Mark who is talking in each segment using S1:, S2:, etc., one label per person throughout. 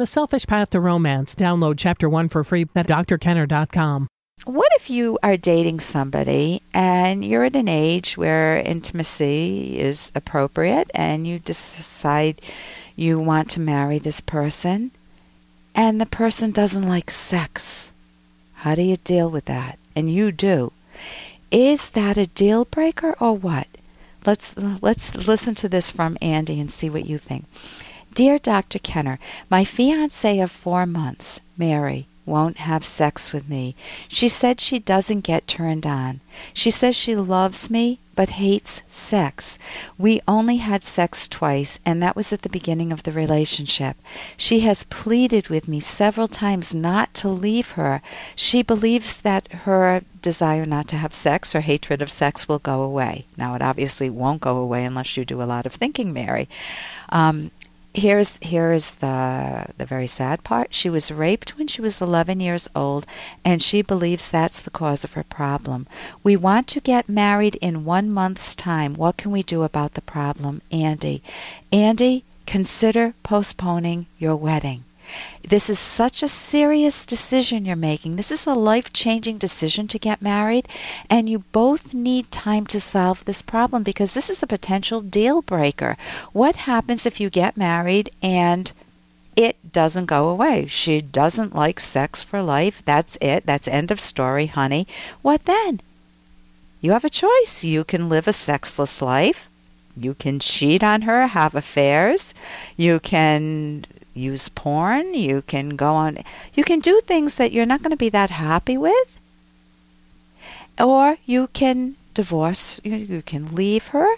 S1: The Selfish Path to Romance. Download Chapter 1 for free at drkenner.com.
S2: What if you are dating somebody and you're at an age where intimacy is appropriate and you decide you want to marry this person and the person doesn't like sex? How do you deal with that? And you do. Is that a deal breaker or what? Let's let's listen to this from Andy and see what you think. Dear Dr. Kenner, my fiance of 4 months, Mary, won't have sex with me. She said she doesn't get turned on. She says she loves me but hates sex. We only had sex twice, and that was at the beginning of the relationship. She has pleaded with me several times not to leave her. She believes that her desire not to have sex or hatred of sex will go away. Now, it obviously won't go away unless you do a lot of thinking, Mary. Um, here's here is the the very sad part. She was raped when she was 11 years old, and she believes that's the cause of her problem. We want to get married in one month's time. What can we do about the problem, Andy? Andy, consider postponing your wedding. This is such a serious decision you're making. This is a life changing decision to get married, and you both need time to solve this problem because this is a potential deal breaker. What happens if you get married and it doesn't go away. She doesn't like sex for life. That's it. That's end of story, honey. What then? You have a choice. You can live a sexless life. You can cheat on her, have affairs. You can use porn, you can go on, you can do things that you're not going to be that happy with. Or you can divorce, you, you can leave her.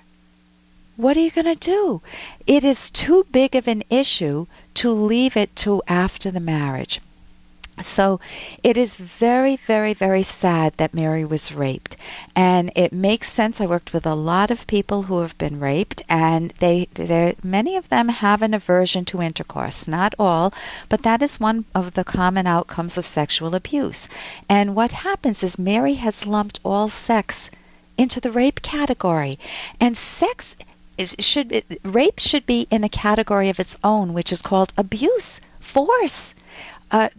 S2: What are you going to do? It is too big of an issue to leave it to after the marriage. So it is very, very, very sad that Mary was raped. And it makes sense. I worked with a lot of people who have been raped, and they, many of them have an aversion to intercourse. Not all, but that is one of the common outcomes of sexual abuse. And what happens is Mary has lumped all sex into the rape category. And sex should rape should be in a category of its own, which is called abuse, force a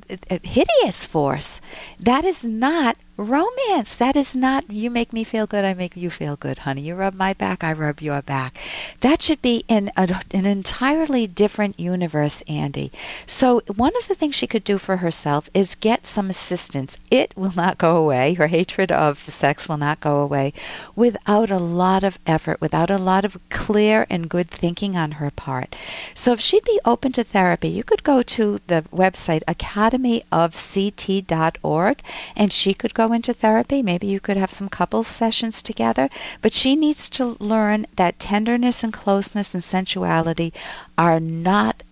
S2: hideous force. That is not romance. That is not, you make me feel good, I make you feel good, honey. You rub my back, I rub your back. That should be in a, an entirely different universe, Andy. So, one of the things she could do for herself is get some assistance. It will not go away. Her hatred of sex will not go away without a lot of effort, without a lot of clear and good thinking on her part. So, if she'd be open to therapy, you could go to the website academyofct.org and she could go into therapy. Maybe you could have some couples sessions together. But she needs to learn that tenderness and closeness and sensuality are not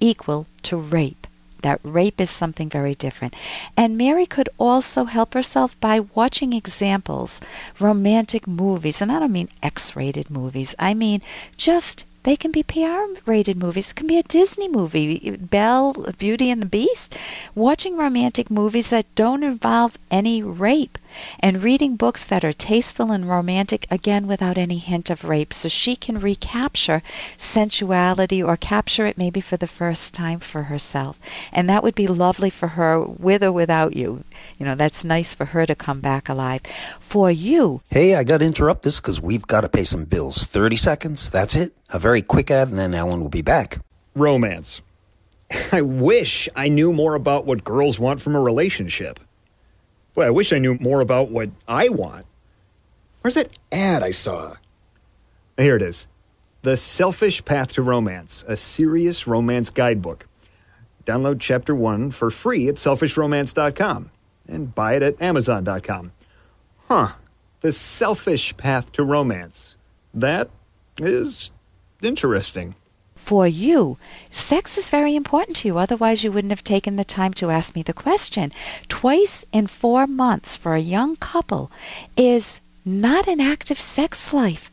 S2: equal to rape. That rape is something very different. And Mary could also help herself by watching examples, romantic movies. And I don't mean X rated movies, I mean just they can be PR rated movies. It can be a Disney movie, Belle, Beauty and the Beast. Watching romantic movies that don't involve any rape and reading books that are tasteful and romantic, again without any hint of rape, so she can recapture sensuality or capture it maybe for the first time for herself. And that would be lovely for her with or without you. You know, that's nice for her to come back alive. For you.
S3: Hey, I got to interrupt this because we've got to pay some bills. 30 seconds, that's it. A very quick ad, and then Ellen will be back.
S4: Romance. I wish I knew more about what girls want from a relationship. Boy, I wish I knew more about what I want. Where's that ad I saw? Here it is The Selfish Path to Romance, a serious romance guidebook. Download chapter one for free at selfishromance.com and buy it at amazon.com. Huh. The Selfish Path to Romance. That is interesting
S2: for you. Sex is very important to you, otherwise, you wouldn't have taken the time to ask me the question. Twice in four months for a young couple is not an active sex life.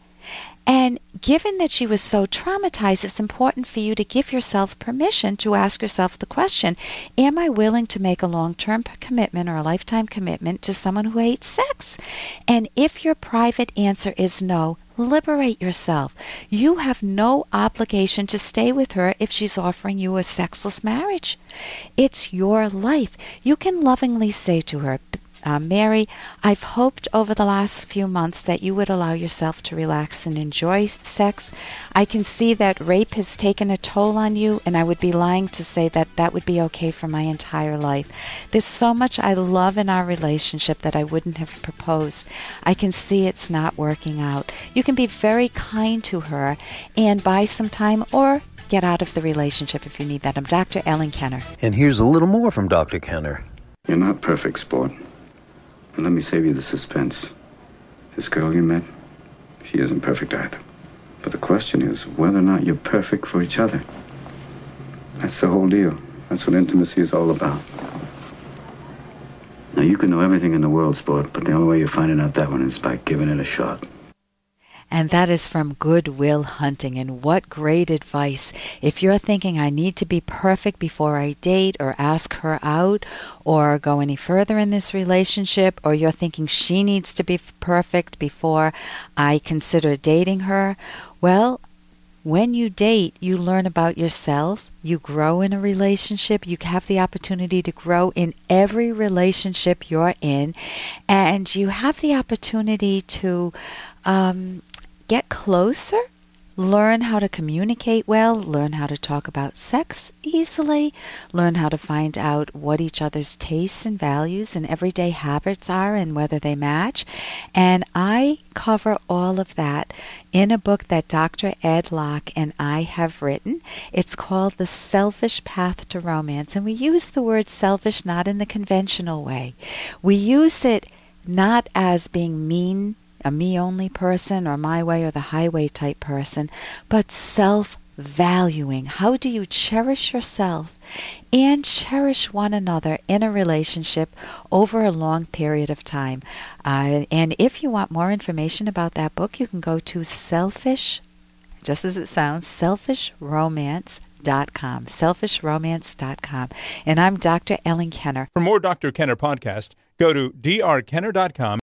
S2: And given that she was so traumatized, it's important for you to give yourself permission to ask yourself the question Am I willing to make a long term commitment or a lifetime commitment to someone who hates sex? And if your private answer is no, Liberate yourself. You have no obligation to stay with her if she's offering you a sexless marriage. It's your life. You can lovingly say to her, uh, Mary, I've hoped over the last few months that you would allow yourself to relax and enjoy sex. I can see that rape has taken a toll on you, and I would be lying to say that that would be okay for my entire life. There's so much I love in our relationship that I wouldn't have proposed. I can see it's not working out. You can be very kind to her and buy some time or get out of the relationship if you need that. I'm Dr. Ellen Kenner.
S3: And here's a little more from Dr. Kenner.
S5: You're not perfect, sport. And let me save you the suspense. This girl you met, she isn't perfect either. But the question is whether or not you're perfect for each other. That's the whole deal. That's what intimacy is all about. Now, you can know everything in the world, sport, but the only way you're finding out that one is by giving it a shot
S2: and that is from Good Will Hunting. And what great advice! If you're thinking I need to be perfect before I date or ask her out or go any further in this relationship, or you're thinking she needs to be perfect before I consider dating her, well, when you date, you learn about yourself, you grow in a relationship, you have the opportunity to grow in every relationship you're in, and you have the opportunity to um, get closer, learn how to communicate well, learn how to talk about sex easily, learn how to find out what each other's tastes and values and everyday habits are and whether they match. And I cover all of that in a book that Dr. Ed Locke and I have written. It's called The Selfish Path to Romance. And we use the word selfish not in the conventional way, we use it not as being mean a me only person or my way or the highway type person, but self valuing. How do you cherish yourself and cherish one another in a relationship over a long period of time? Uh, and if you want more information about that book, you can go to selfish, just as it sounds, selfishromance.com. Selfishromance.com. And I'm Dr. Ellen Kenner.
S6: For more Dr. Kenner podcast, go to drkenner.com